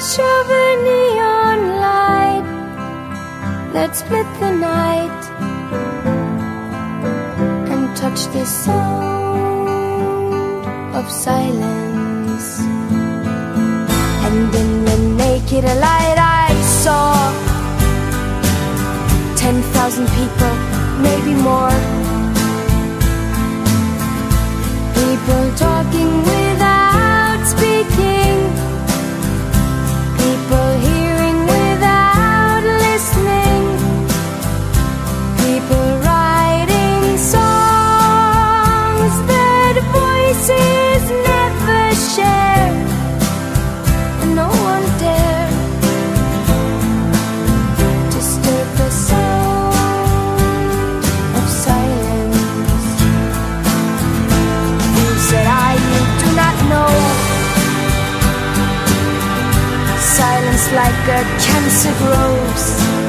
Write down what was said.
flash of a neon light that split the night and touched the sound of silence. And in the naked light, I saw ten thousand people, maybe more. Like a cancer grows.